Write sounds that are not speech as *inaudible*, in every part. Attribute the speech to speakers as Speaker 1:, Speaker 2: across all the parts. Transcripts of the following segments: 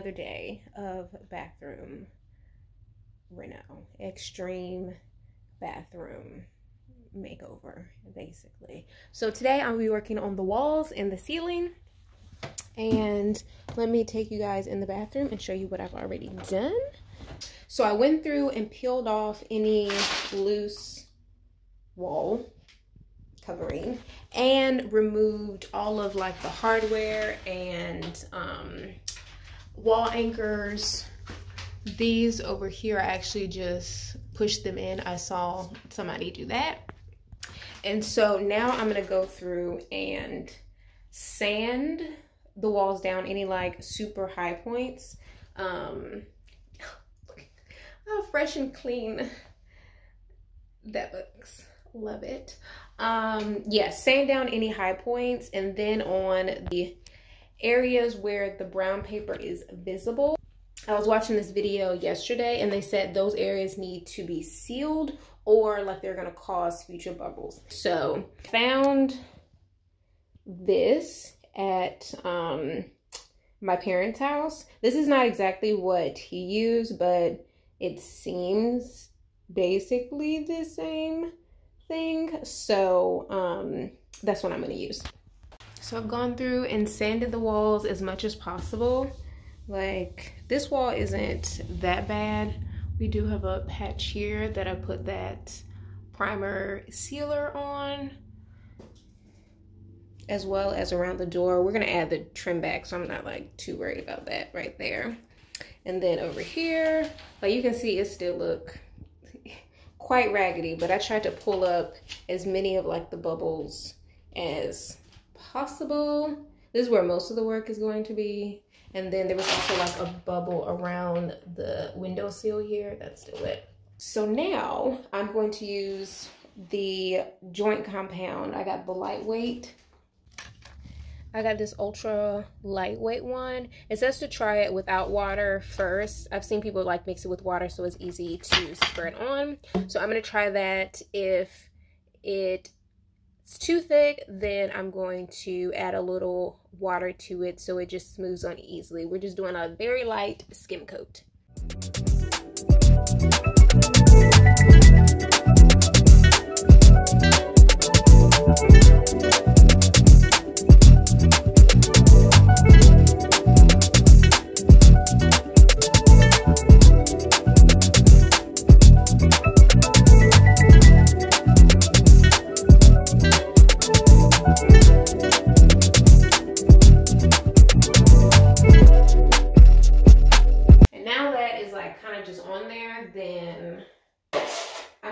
Speaker 1: another day of bathroom reno, extreme bathroom makeover, basically. So today I'll be working on the walls and the ceiling. And let me take you guys in the bathroom and show you what I've already done. So I went through and peeled off any loose wall covering and removed all of like the hardware and um, wall anchors. These over here, I actually just pushed them in. I saw somebody do that. And so now I'm gonna go through and sand the walls down, any like super high points. Um, how *laughs* fresh and clean that looks. Love it. Um, yeah, sand down any high points and then on the areas where the brown paper is visible. I was watching this video yesterday and they said those areas need to be sealed or like they're gonna cause future bubbles. So found this at um, my parents' house. This is not exactly what he used, but it seems basically the same thing. So um, that's what I'm gonna use. So I've gone through and sanded the walls as much as possible. Like this wall isn't that bad. We do have a patch here that I put that primer sealer on as well as around the door. We're gonna add the trim back so I'm not like too worried about that right there. And then over here, like you can see it still look quite raggedy, but I tried to pull up as many of like the bubbles as possible. This is where most of the work is going to be. And then there was also like a bubble around the window sill here. That's still wet. So now I'm going to use the joint compound. I got the lightweight. I got this ultra lightweight one. It says to try it without water first. I've seen people like mix it with water so it's easy to spread on. So I'm going to try that. If it it's too thick, then I'm going to add a little water to it so it just smooths on easily. We're just doing a very light skim coat.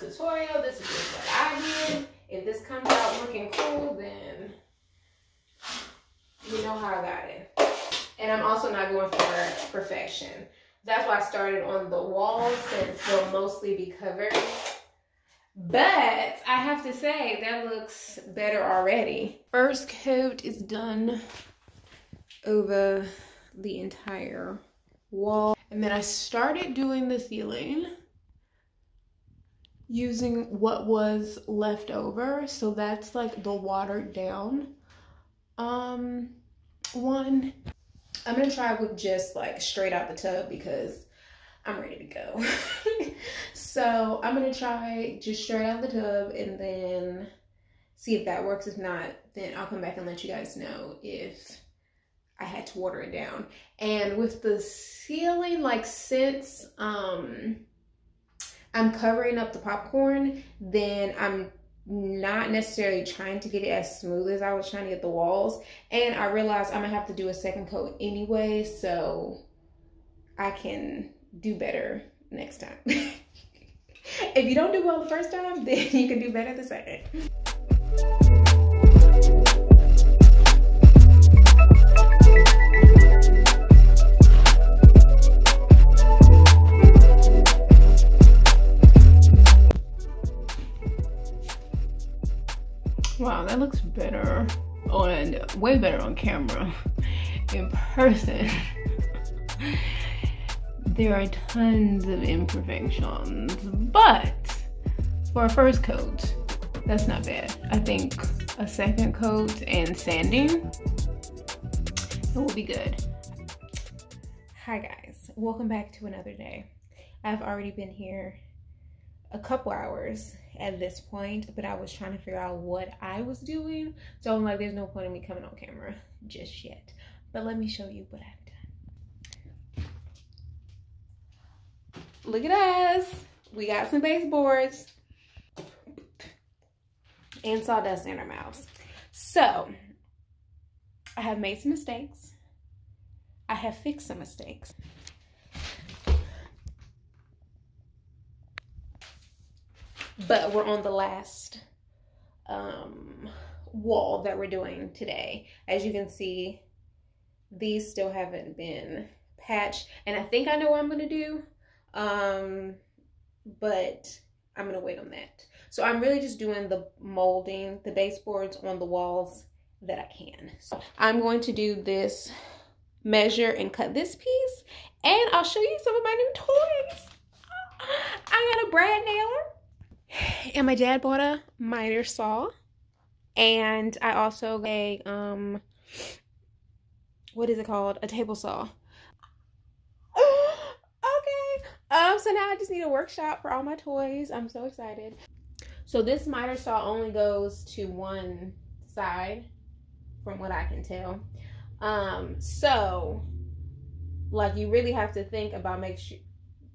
Speaker 1: tutorial. This is just what I did. If this comes out looking cool, then you know how I got it. And I'm also not going for perfection. That's why I started on the walls since they'll mostly be covered. But I have to say that looks better already. First coat is done over the entire wall. And then I started doing the ceiling using what was left over. So that's like the watered down um, one. I'm gonna try with just like straight out the tub because I'm ready to go. *laughs* so I'm gonna try just straight out the tub and then see if that works. If not, then I'll come back and let you guys know if I had to water it down. And with the ceiling, like since um I'm covering up the popcorn, then I'm not necessarily trying to get it as smooth as I was trying to get the walls. And I realized I'm gonna have to do a second coat anyway, so I can do better next time. *laughs* if you don't do well the first time, *laughs* then you can do better the second. Way better on camera. *laughs* In person, *laughs* there are tons of imperfections, but for a first coat, that's not bad. I think a second coat and sanding, it will be good. Hi guys, welcome back to another day. I've already been here a couple hours at this point, but I was trying to figure out what I was doing. So I'm like, there's no point in me coming on camera just yet. But let me show you what I've done. Look at us. We got some baseboards and sawdust in our mouths. So I have made some mistakes. I have fixed some mistakes. But we're on the last um, wall that we're doing today. As you can see, these still haven't been patched. And I think I know what I'm going to do, um, but I'm going to wait on that. So I'm really just doing the molding, the baseboards on the walls that I can. So I'm going to do this measure and cut this piece. And I'll show you some of my new toys. I got a brad nailer and my dad bought a miter saw. And I also got a, um, what is it called? A table saw. *gasps* okay. Um, so now I just need a workshop for all my toys. I'm so excited. So this miter saw only goes to one side from what I can tell. Um, so like you really have to think about make sure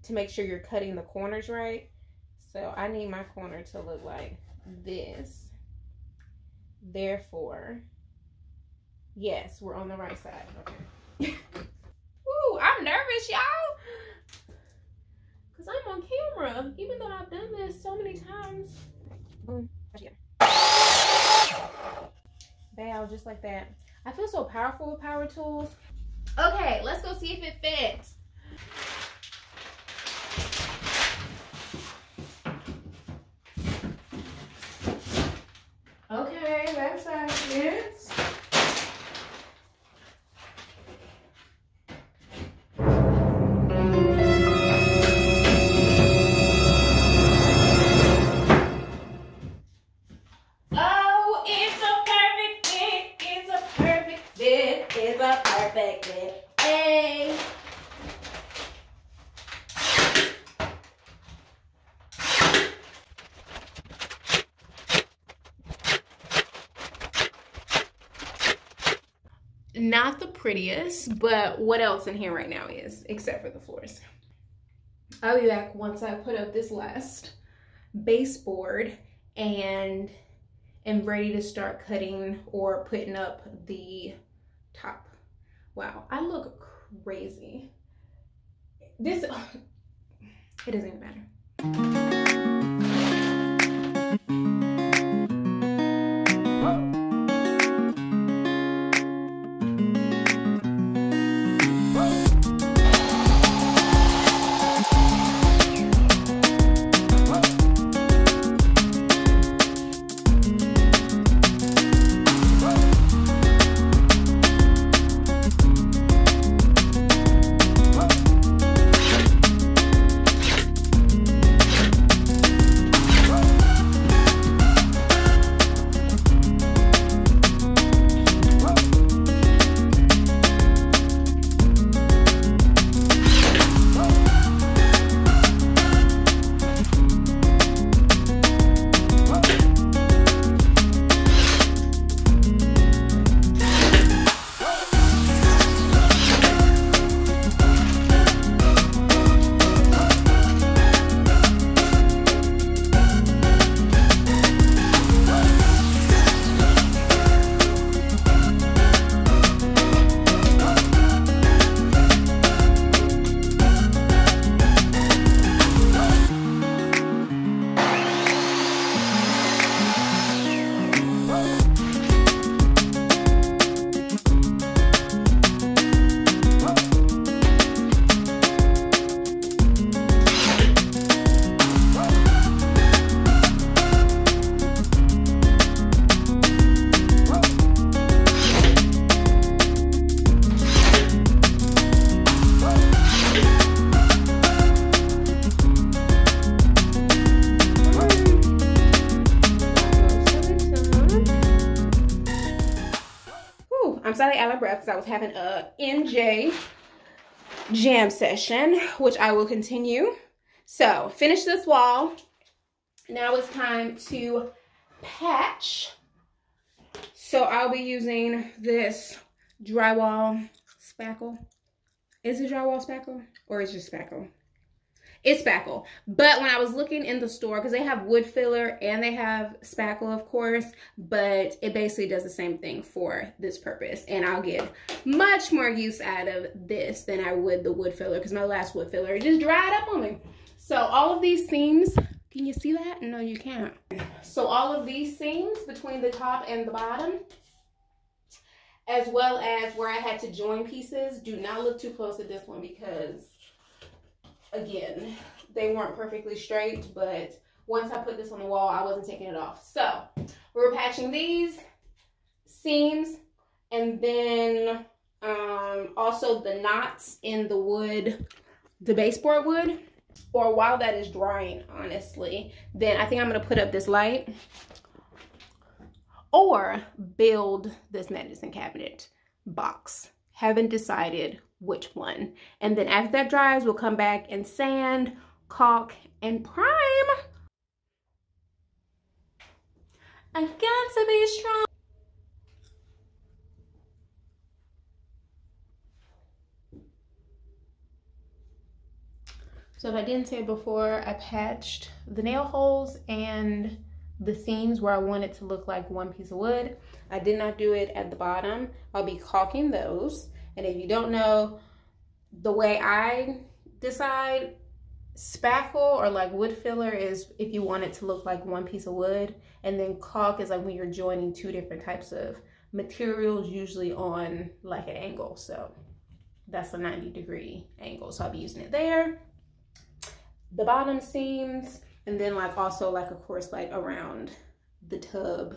Speaker 1: to make sure you're cutting the corners right so I need my corner to look like this. Therefore, yes, we're on the right side. Okay. *laughs* Ooh, I'm nervous, y'all. Because I'm on camera, even though I've done this so many times. Boom. Bow, just like that. I feel so powerful with power tools. Okay, let's go see if it fits. Prettiest, but what else in here right now is, except for the floors. I'll be back once I put up this last baseboard and am ready to start cutting or putting up the top. Wow, I look crazy. This, *sighs* it doesn't even matter. Having a MJ jam session, which I will continue. So finish this wall. Now it's time to patch. So I'll be using this drywall spackle. Is it drywall spackle or is it just spackle? It's spackle. But when I was looking in the store, because they have wood filler and they have spackle, of course, but it basically does the same thing for this purpose. And I'll get much more use out of this than I would the wood filler because my last wood filler just dried up on me. So all of these seams, can you see that? No, you can't. So all of these seams between the top and the bottom, as well as where I had to join pieces, do not look too close at this one because again, they weren't perfectly straight, but once I put this on the wall, I wasn't taking it off. So we're patching these seams and then um, also the knots in the wood, the baseboard wood, or while that is drying, honestly, then I think I'm gonna put up this light or build this medicine cabinet box. Haven't decided which one. And then after that dries, we'll come back and sand, caulk, and prime. I got to be strong. So if I didn't say before, I patched the nail holes and the seams where I want it to look like one piece of wood. I did not do it at the bottom. I'll be caulking those. And if you don't know, the way I decide spackle or like wood filler is if you want it to look like one piece of wood. And then caulk is like when you're joining two different types of materials, usually on like an angle. So that's a 90 degree angle. So I'll be using it there. The bottom seams, and then like also like of course like around the tub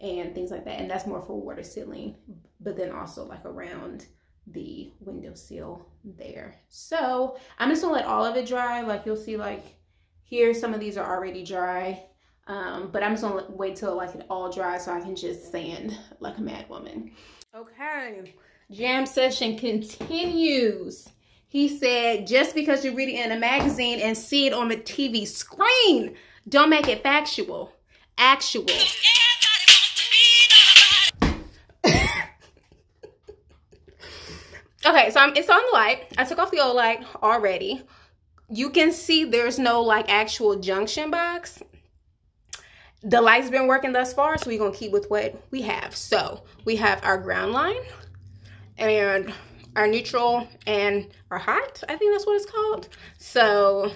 Speaker 1: and things like that. And that's more for water sealing, but then also like around the windowsill there. So I'm just gonna let all of it dry. Like you'll see like here, some of these are already dry. Um, but I'm just gonna wait till like it all dries so I can just sand like a mad woman. Okay, jam session continues. He said, just because you read it in a magazine and see it on the TV screen, don't make it factual, actual. Okay, so I'm, it's on the light. I took off the old light already. You can see there's no like actual junction box. The light's been working thus far, so we're gonna keep with what we have. So we have our ground line and our neutral and our hot, I think that's what it's called. So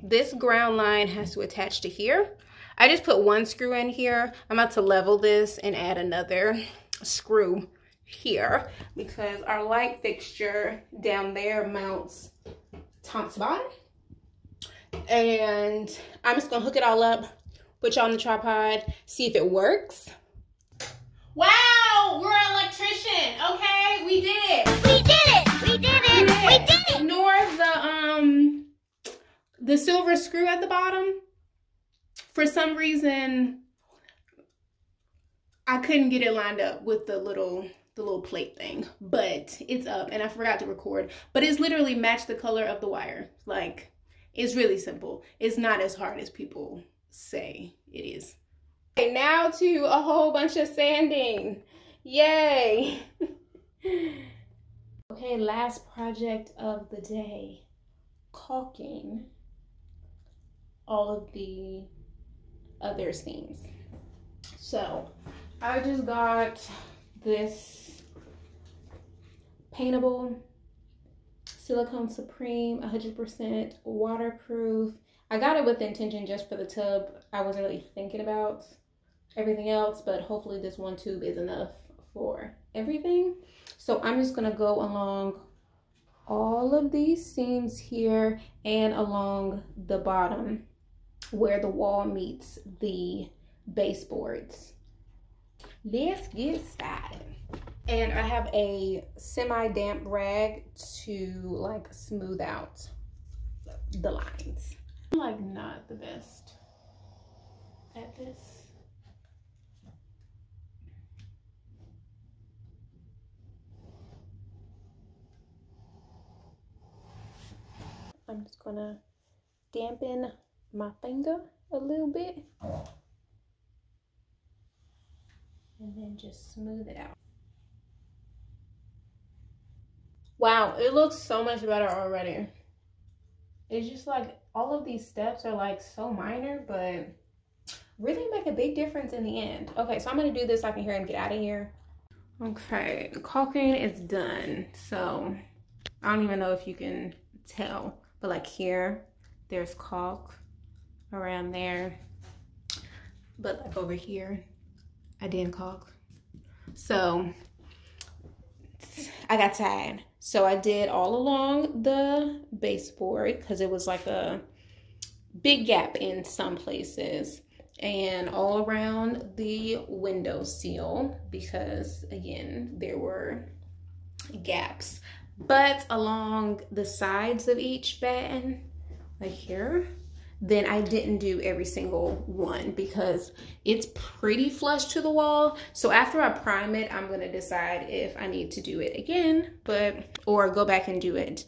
Speaker 1: this ground line has to attach to here. I just put one screw in here. I'm about to level this and add another screw here because our light fixture down there mounts top to bottom. And I'm just gonna hook it all up, put y'all on the tripod, see if it works. Wow, we're an electrician, okay? We did it.
Speaker 2: We did it. We did it. We did, we did it.
Speaker 1: Ignore the um the silver screw at the bottom. For some reason, I couldn't get it lined up with the little the little plate thing, but it's up and I forgot to record, but it's literally matched the color of the wire. Like it's really simple. It's not as hard as people say it is. Okay, now to a whole bunch of sanding. Yay. *laughs* okay, last project of the day. Caulking all of the other seams. So I just got this paintable silicone supreme 100% waterproof. I got it with intention just for the tub. I wasn't really thinking about everything else but hopefully this one tube is enough for everything. So i'm just to go along all of these seams here and along the bottom where the wall meets the baseboards. Let's get started and I have a semi-damp rag to like smooth out the lines. I'm like not the best at this. I'm just gonna dampen my finger a little bit and then just smooth it out. Wow, it looks so much better already. It's just like all of these steps are like so minor, but really make a big difference in the end. Okay, so I'm gonna do this so I can hear him get out of here. Okay, caulking is done. So I don't even know if you can tell, but like here, there's caulk around there. But like over here, I didn't caulk. So I got tired. So I did all along the baseboard because it was like a big gap in some places and all around the window sill because again there were gaps but along the sides of each bed like here then I didn't do every single one because it's pretty flush to the wall. So after I prime it, I'm gonna decide if I need to do it again, but or go back and do it